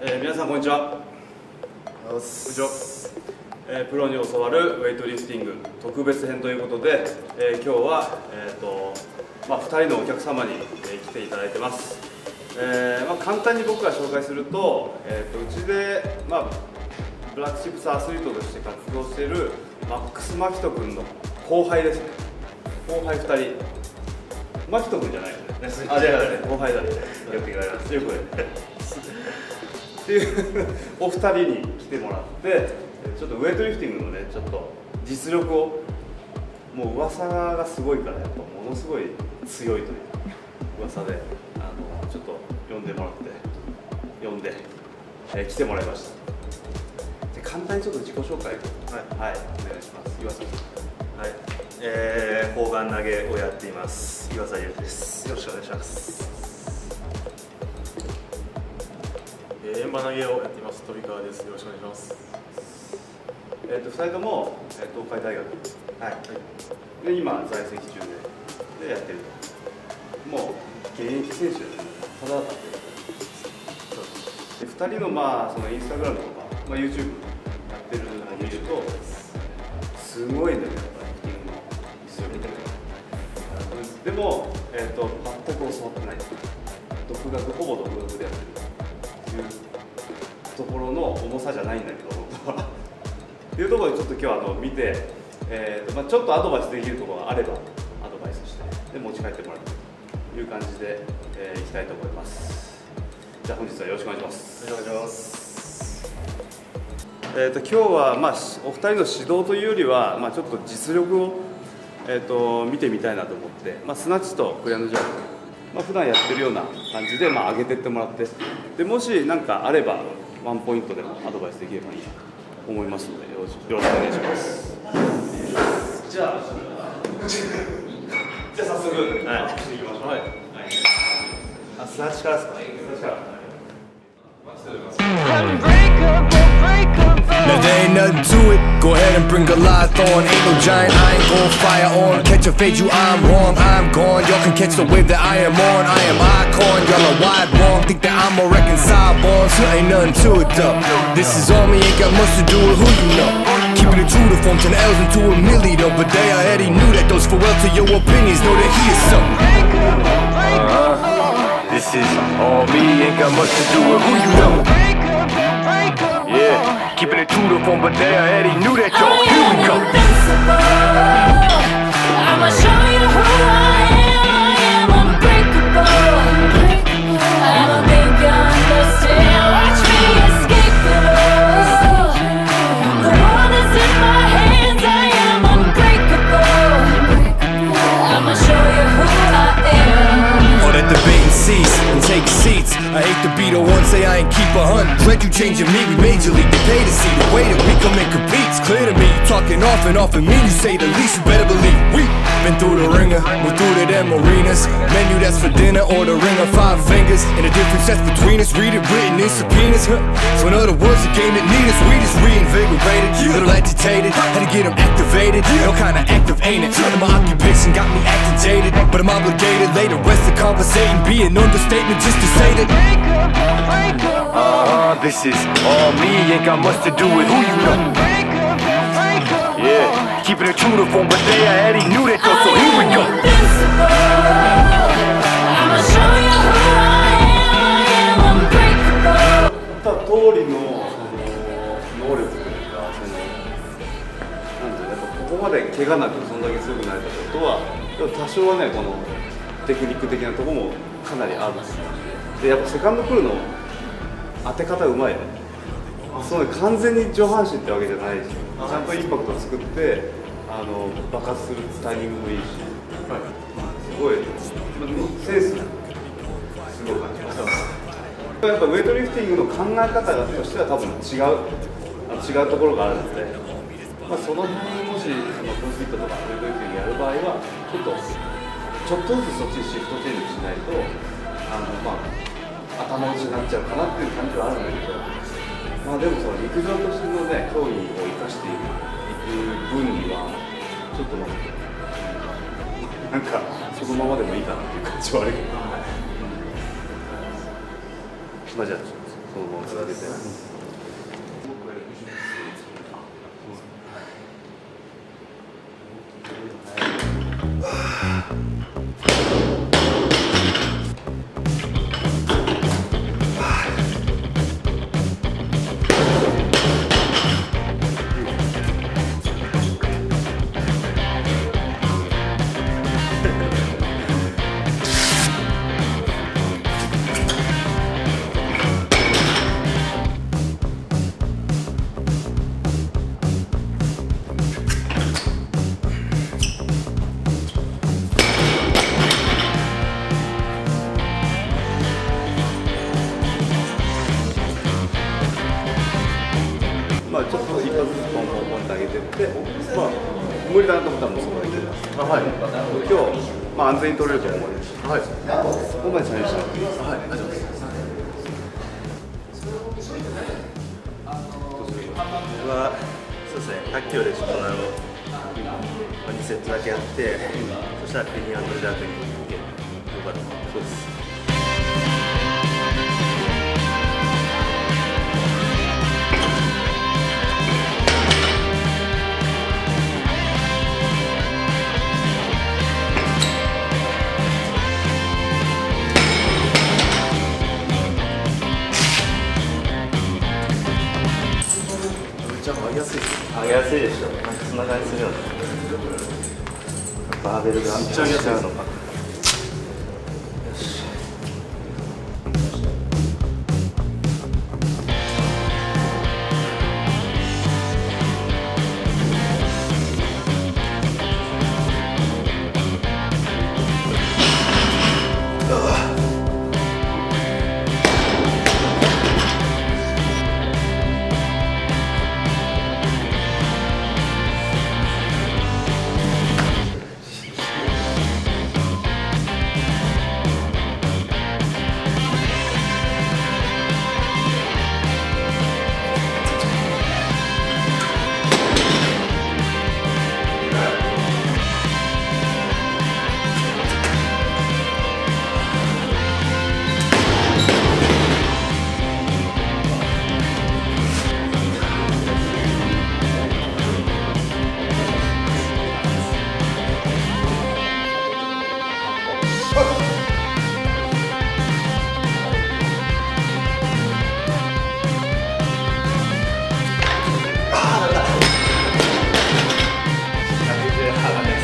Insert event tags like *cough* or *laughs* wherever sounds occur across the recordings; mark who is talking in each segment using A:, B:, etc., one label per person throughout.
A: えー皆さんこんにちは。こんにちは、えープロに教わるウェイトリフティング特別編ということで、えー今日は、えーとまあ、2人のお客様に、えー来ていただいてます、えーまあ、簡単に僕が紹介すると,、えーとうちで、まあ、ブラックチップスアスリートとして活動しているマックス・マキト君の後輩ですね。後輩2人。マキト君じゃないよね。あ、じゃあ、後輩だね。よく言われます。よく。っていう *laughs* お二人に来てもらって、ちょっとウェイトリフティングのね、ちょっと実力を、もう噂がすごいから、やっぱものすごい強いという噂で、あのちょっと呼んでもらって、呼んで、えー来てもらいました。で簡単にちょっと自己紹介を、はい、はい、お願いします。岩崎さん。
B: はい、えー、砲丸投げをやっています岩佐優ですよろしくお願いします
C: 円盤投げをやっています飛川です。よろしくお願いします。
A: えっ、と二人とも、えー東海大学。
B: はい。
A: で今在籍中ででやってると。もう現役選手ですねただだってで2人のまあそのインスタグラムとか、まあ、YouTube やってるのを見るとすごいんだよねでも、えー、と全く教わってない。独学ほぼ独学でやってるところの重さじゃないんだけど本当はっていうところでちょっと今日はあの見て、えーとまあ、ちょっとアドバイスできるところがあればアドバイスしてで持ち帰ってもらうという感じで、えーいきたいと思いますじゃあ本日はよろしくお願いします
B: お願いします
A: えー、と今日は、まあ、お二人の指導というよりは、まあ、ちょっと実力を、えー、と見てみたいなと思って、まあ、スナッチとクリアンドジャーク、まあ普段やってるような感じで、まあ、上げてってもらってでもし何かあればワンポイントでもアドバイスできればいいなと思いますのでよろしくお願いします。じゃあじゃあ早速、はい、いきましょう、はい。
B: あスナッチからですか？
A: そしたら
D: Now there ain't nothing to it. Go ahead and bring a Goliath on. Ain't no giant, I ain't gon' fire on. Catch a fade, you I'm wrong, I'm gone. Y'all can catch the wave that I am on. I am icon, y'all are wide wrong. Think that I'm a reconcile bonds. Here ain't nothing to it though. This is on me, ain't got much to do with who you know. Keeping it true to form 10 L's into a milli though. But they already knew that those for well to your opinions. Know that he is something. Uh-huh. This is all me, ain't got much to do with who you know. Keeping it true to form, but they already knew that though. Here we go.
E: I'ma show you who I am. I am unbreakable. I'ma make you understand. Watch me escape it all. The world is in my hands. I am unbreakable. I'ma show you who I am.
D: All that debate and cease and take seats. I hate to be the one say I ain't keep a hunt. Dread you changing me, we majorly debate to see the way that we come and compete. It's clear to me you talking off and off and me. You say the least, you better believe we been through the ringer, moved through to them arenas. Menu that's for dinner or the ring of five fingers. And the difference that's between us, read it written in subpoenas. Huh? So in other words, the game that need us, we just reinvigorated. Little agitated, had to get them activated. No kind of active ain't it? And my occupation got me activated, but I'm obligated later. Rest of conversating, be an understatement just to say that. Uh-huh, this is all me, ain't got much to do with who you know. Yeah, keeping it true to form, but they already knew that though, so here we go.
E: I'ma show you who I am. I am unbreakable.
A: た通りのその能力というかそのなんていうのやっぱここまで怪我なくそんだけ強くなれたことは多少はねこのテクニック的なところもかなりあるんですよ。でやっぱセカンドクルの当て方うまいね。そうね完全に上半身ってわけじゃないしちゃんとインパクトを作ってあの爆発するタイミングもいいし、はいすごいセンスすごい感じます。やっぱウェイトリフティングの考え方としては多分違う。違うところがあるので、まあ、その辺もしそのコンフィットとかウェイトリフティングやる場合はちょっとちょっとずつそっちにシフトチェンジしないとあの、まあ、頭打ちになっちゃうかなっていう感じはあるんだけど、まあ、でもその陸上としてのね競技を生かしていく分にはちょっとまあなんかそのままでもいいかなっていう感じはあるけど。まあじゃあそのまま続けてまあ、安全に取れると思
C: い
A: までチャレンジしなくてい。いです
C: はいありがとうございます。
B: 僕はそうですね。100キロでちょっとあの2セットだけやってそしたらペニーアンドルジャークに行ってよかった。そうです
C: ちゃ上げやすいです。
B: 上げやすいでしょなんかそんな感じするよね。バーベルが。めっ
C: ちゃ上げやすい
B: のか Hallelujah.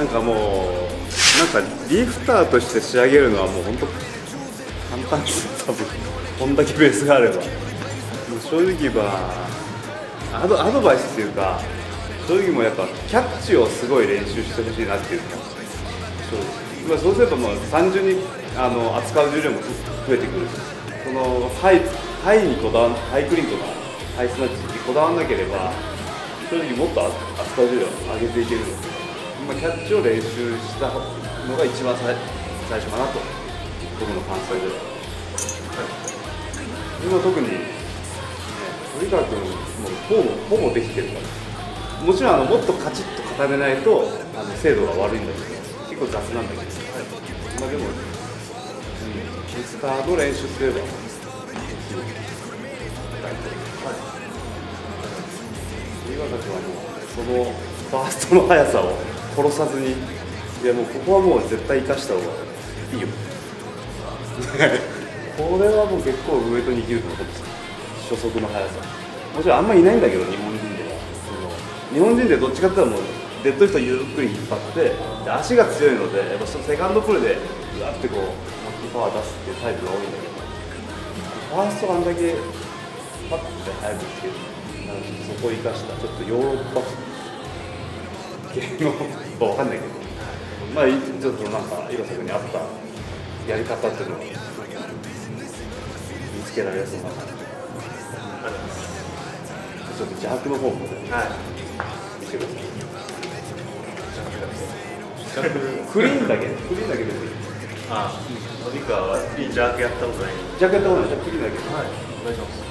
A: なんかもうなんかリフターとして仕上げるのはもう本当簡単です多分。こんだけベースがあれば。もう正直言えばアドアドバイスっていうか正直もやっぱキャッチをすごい練習してほしいなっていうか。正直。まあそうするともう単純にあの扱う重量も増えてくるし。そのハイハイにこだわハイクリーンとかハイスナッチにこだわらなければ正直もっと扱う重量を上げていけるので、まあ、キャッチを練習したのが一番最初かなと。僕の感想で。は、今特に、ね、鳥川君もうほぼほぼできてるから。もちろんあのもっとカチッと固めないとあの精度が悪いんだけど結構雑なんだけど、まあでも、うん、スターの練習すれば鳥川君はもうそのファーストの速さを殺さずに。いやもうここはもう絶対生かした方が。いいよ。これはもう結構ウエイトに生きると思うんです。よ初速の速さ。もちろんあんまいないんだけど日本人では。その日本人でどっちかっていうともうデッドリフトゆっくり引っ張ってで足が強いのでやっぱセカンドプルでうわってこうマッキーパワー出すっていうタイプが多いんだけど。ファーストがあんだけパッて速くつける。そこを生かしたちょっとヨーロッパ系のわかんないけど。まあちょっとなんか岩佐君に合ったやり方っていうのを見つけられそうな。ちょっと邪悪の方もね。
B: はい
A: 見せてくださいクリーンだけ。クリーンだけでもいい。
B: あ飛川はジャークやったことない。
A: ジャケットもない。じゃあクリーンだけはい。
C: お願いします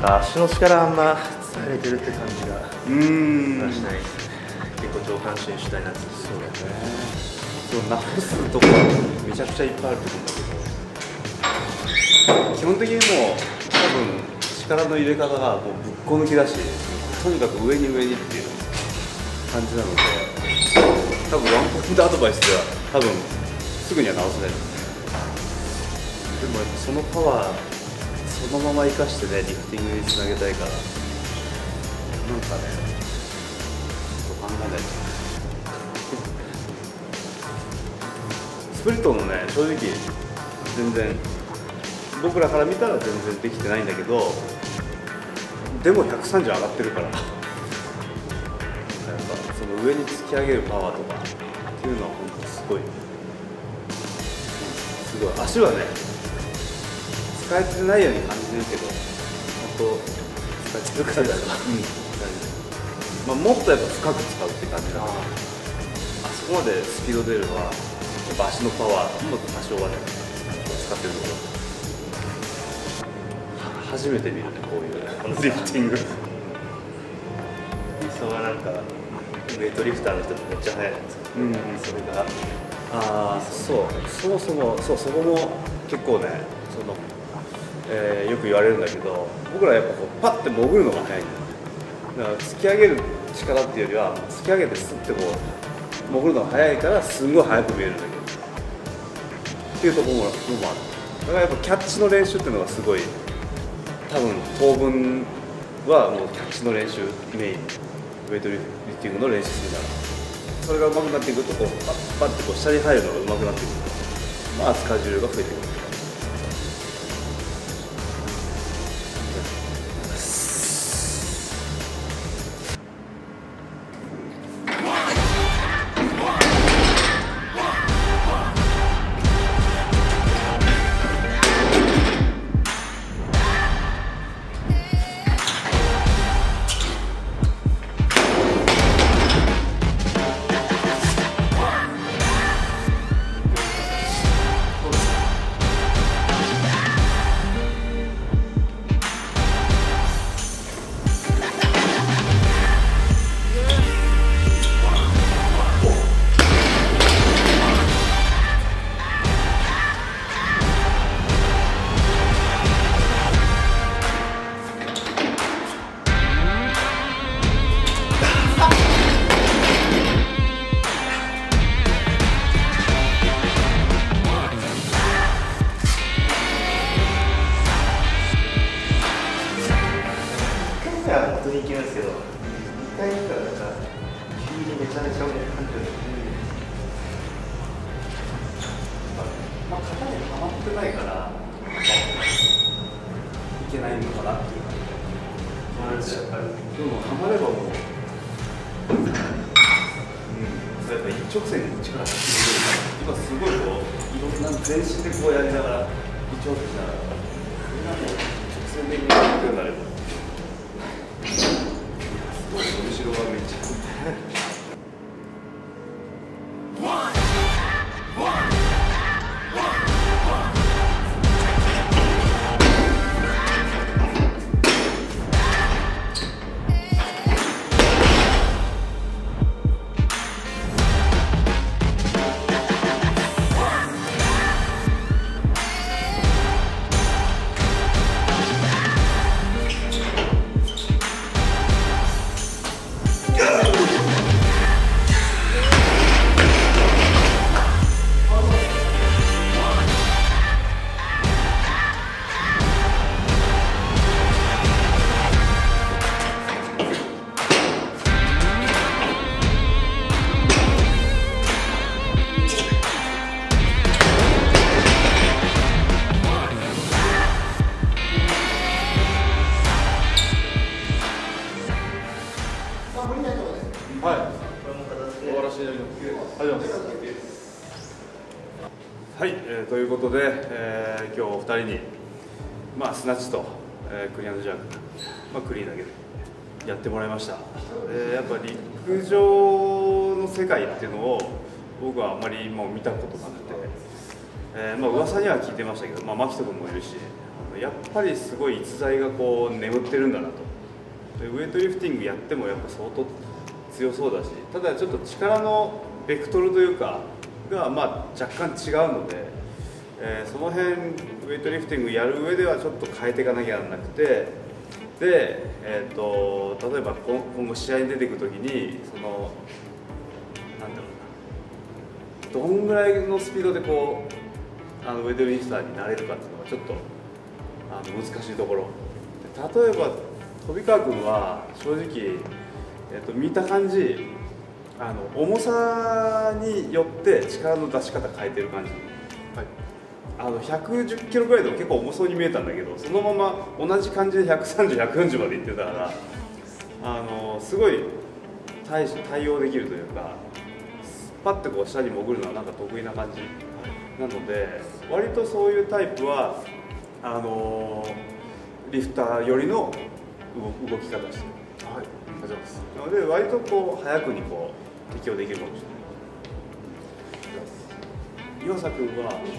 B: か足の力あんま疲れてるって感じがしない。ですね結構上半身主体になってそうだね。
A: そう直すとこはめちゃくちゃいっぱいあると思うんだけど。基本的にもう多分力の入れ方がもうぶっこ抜きだしとにかく上に上にっていう感じなので。多分ワンポイントアドバイスでは多分すぐには直せないでもやっぱそのパワーそのまま生かしてねリフティングにつなげたいから。なんかねちょっと考えないと。スプリットのね正直全然僕らから見たら全然できてないんだけどでも130上がってるから。やっぱその上に突き上げるパワーとかっていうのは本当すごい。すごい。足はね使えてないように感じるけど本当使えてるからだうん。まあ、もっとやっぱ深く使うって感じだ。からあそこまでスピード出るのはやっぱ足のパワーもっと多少はね使ってるところ。は初めて見るねこういうこのリフティング。
B: 理想はなんかウェイトリフターの人ってめっちゃ速いじゃないですか、
A: うん。
B: それが。
A: ああそう。そもそもそうそこも結構ねその、えーよく言われるんだけど僕らやっぱこうパッて潜るのが速いんだよ。だから突き上げる力っていうよりは突き上げてスッてこう潜るのが速いからすんごい速く見えるんだけど。っていうところももある。だからやっぱキャッチの練習っていうのがすごい多分当分はもうキャッチの練習メインウェイトリフティングの練習するなら。それが上手くなっていくとこうパッパッてこう下に入るのが上手くなっていくまあ使う重量が増えてくる。
B: か
A: っていう感じで、やっぱり、でも、はまればもう、うん、そうやっぱ一直線に力が入れる今すごいこう、いろんな全身でこうやりながら、一直線しながら、みんなも直線的にやるようになれば、はい。終わらせていただきます。ありがとうございます。はい、えーということで、えー今日お二人に、まあ、スナッチと、えークリアンドジャーク、まあ、クリーンだけでやってもらいました。でやっぱ陸上の世界っていうのを僕はあんまりもう見たことがなくて、えーまあ噂には聞いてましたけど、まあ、牧人君もいるし、やっぱりすごい逸材がこう眠ってるんだなと。でウエイトリフティングやってもやっぱ相当強そうだしただちょっと力のベクトルというかがまあ若干違うので、えーその辺ウエイトリフティングやる上ではちょっと変えていかなきゃならなくてで、えー、と例えば今後試合に出ていく時にそのなんだろうなどんぐらいのスピードでこうあのウェイトリフターになれるかっていうのがちょっとあの難しいところ。例えば飛川君は正直、えっと見た感じあの重さによって力の出し方変えてる感じ、あの110キロぐらいでも結構重そうに見えたんだけどそのまま同じ感じで130140までいってたからあのすごい対対応できるというかパッてこう下に潜るのはなんか得意な感じなので割とそういうタイプはあのリフター寄りの動動き方して。る
C: はい、ありがとうございます。
A: なので割とこう早くにこう適応できるかもしれない。岩佐君はめっ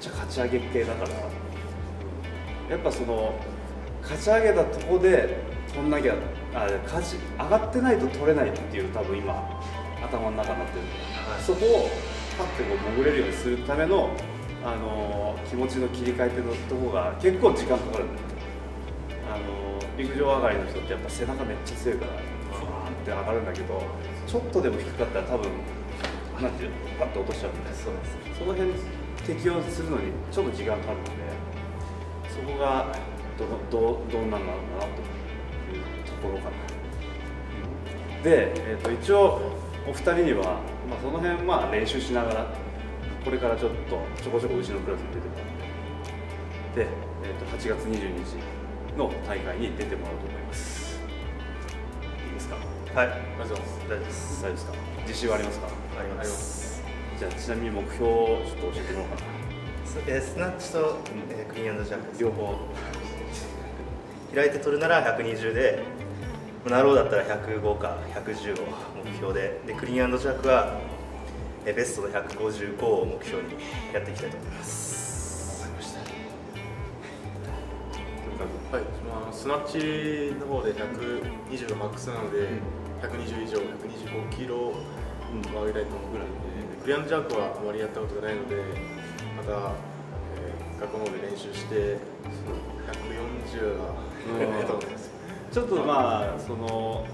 A: ちゃ勝ち上げ系だから。やっぱその勝ち上げたとこで取んなきゃあ勝ち上がってないと取れないっていう多分今頭の中になってる。んで、そこをパッてこう潜れるようにするためのあの気持ちの切り替えてのとこが結構時間かかるんだよ。あの陸上上がりの人ってやっぱ背中めっちゃ強いからふわーって上がるんだけどちょっとでも低かったら多分なんていうのパッと落としちゃうんでそうその辺適応するのにちょっと時間かかるのでそこがどどどんなんなのかなというところかな、うんで、えー、と一応お二人には、まあ、その辺まあ練習しながらこれからちょっとちょこちょこうちのクラスに出てもらってで、えー、と8月22日の大会に出てもらおうと思います。いいですか？
B: はい、
C: ありがとうございます。
B: 大丈夫です。
A: 大丈夫ですか自信はありますか？
B: あります。
A: じゃあちなみに目標をちょっと教えてもらおうかな。
B: すえースナッチと、えークリーンジャークです。
A: 両方。
B: 開いて取るなら120でなろうだったら105か110を目標で。でクリーンジャークはえーベストの155を目標にやっていきたいと思います
C: スナッチの方で120がマックスなので、120以上、125キロを上げたいと思うぐらいで、クリアンドジャークはあまりやったことがないので、また、えー学校の方で練習して、140はやりたいと思います。*laughs*
A: ちょっとまあその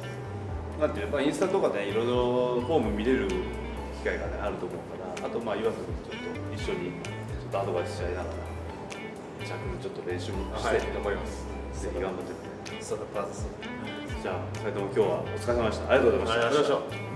A: なんていうのやっぱインスタとかでいろいろフォーム見れる機会が、ね、あると思うからあとまあ岩瀬君とちょっと一緒にちょっとアドバイスし合いながらジャックちょっと練習もして、
C: はい、頑張ります。
A: ぜひ頑張ってくれ
B: そうだパーツ
A: じゃあそれとも今日はお疲れ様でした。ありがとうございました。
C: ありがとうございました